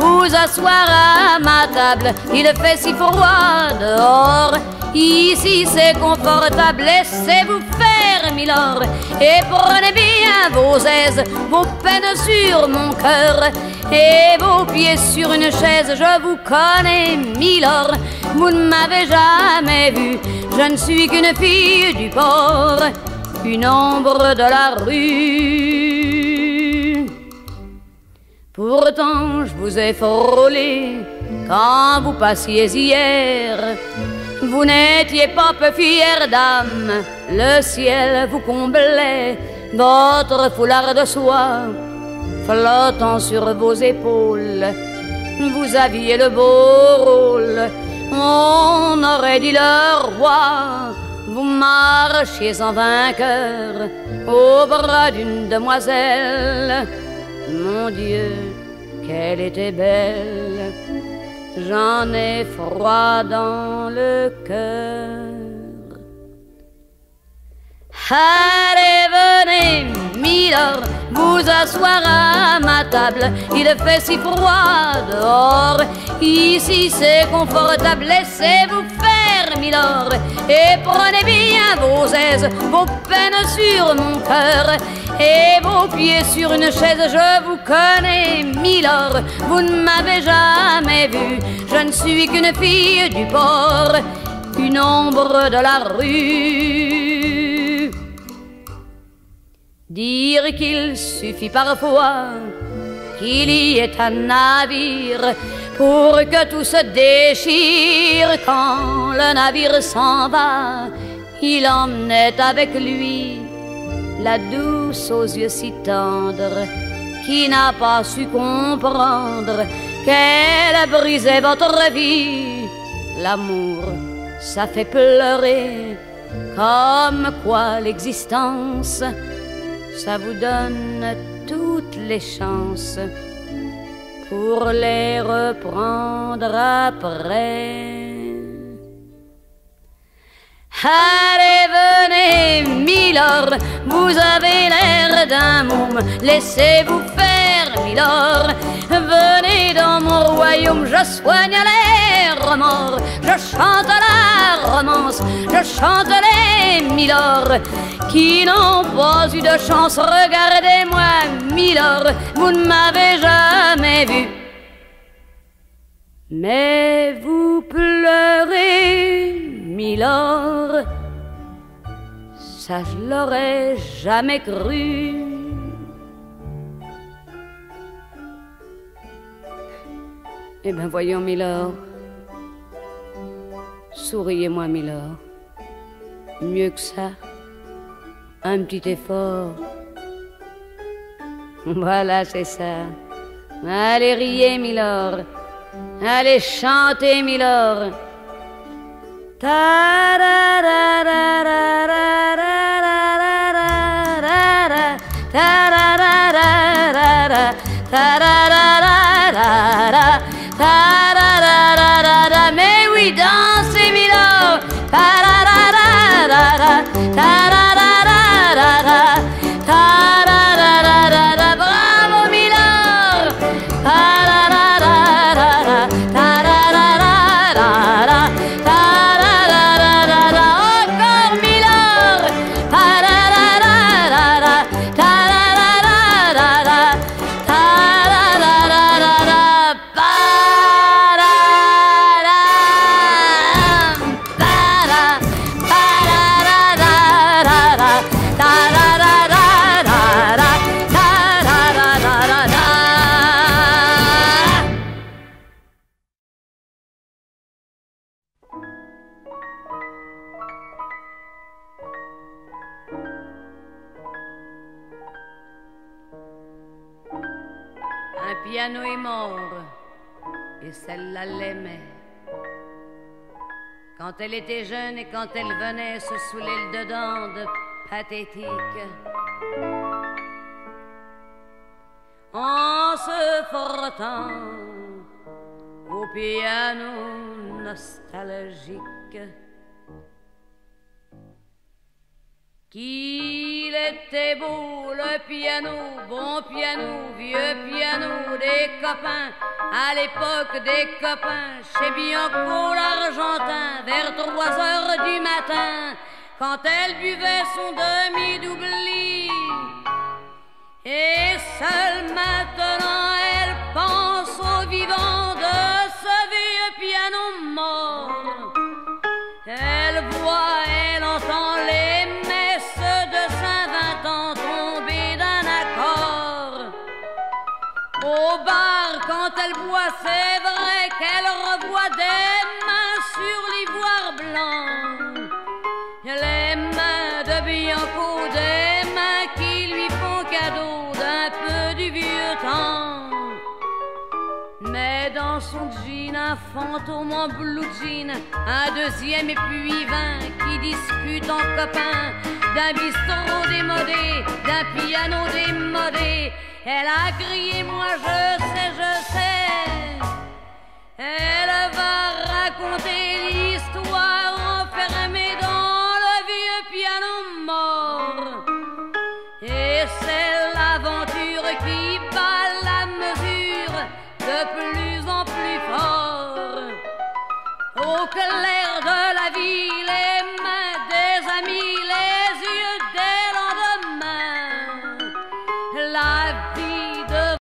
asseoir à ma table. Il fait si froid dehors. Ici c'est confortable, laissez-vous faire, milord, et prenez bien vos aises, vos peines sur mon cœur, et vos pieds sur une chaise. Je vous connais, milord, vous ne m'avez jamais vu, je ne suis qu'une fille du port, une ombre de la rue. Pourtant, je vous ai frôlé quand vous passiez hier. Vous n'étiez pas peu fière dame, le ciel vous comblait, votre foulard de soie flottant sur vos épaules. Vous aviez le beau rôle, on aurait dit le roi. Vous marchiez en vainqueur au bras d'une demoiselle. Mon Dieu, qu'elle était belle j'en ai froid dans le cœur. Allez, venez, milord, vous asseoir à ma table. Il fait si froid dehors. Ici c'est confortable, laissez-vous faire, Et prenez bien vos aises, vos peines sur mon cœur. Et vos pieds sur une chaise, je vous connais, milord. Vous ne m'avez jamais vu, je ne suis qu'une fille du port, une ombre de la rue. Dire qu'il suffit parfois qu'il y ait un navire pour que tout se déchire quand le navire s'en va. Il emmenait avec lui la douce aux yeux si tendres qui n'a pas su comprendre qu'elle a brisé votre vie. L'amour, ça fait pleurer, comme quoi l'existence, ça vous donne toutes les chances pour les reprendre après. Allez, venez, milord, vous avez l'air d'un môme, laissez-vous faire, milord. Venez dans mon royaume, je soigne les remords, je chante la romance, je chante les milords qui n'ont pas eu de chance. Regardez-moi, milord, vous ne m'avez jamais vu. Mais vous pleurez, milord, ça je l'aurais jamais cru. Eh bien voyons, milord, souriez-moi, milord. Mieux que ça, un petit effort. Voilà, c'est ça. Allez, riez, milord. Allez, chantez, milord. Mais piano est mort et celle-là l'aimait. Quand elle était jeune et quand elle venait se saouler le dedans de pathétique. En se frottant au piano nostalgique. Qu'il était beau le piano, bon piano, vieux piano des copains, à l'époque des copains, chez Bianco l'Argentin, vers trois heures du matin, quand elle buvait son demi-doubli. Et maintenant Au bar, quand elle boit, c'est vrai qu'elle revoit des mains sur l'ivoire blanc. Les mains de Bianco, des mains qui lui font cadeau d'un peu du vieux temps. Mais dans son jean, un fantôme en blue jean, un deuxième et puis vingt qui discute en copain d'un bistrot démodé, d'un piano démodé. Elle a crié, moi je sais, je sais. Elle va raconter l'histoire enfermée dans le vieux piano mort. Et c'est l'aventure qui bat la mesure de plus en plus fort. Au clair de la mains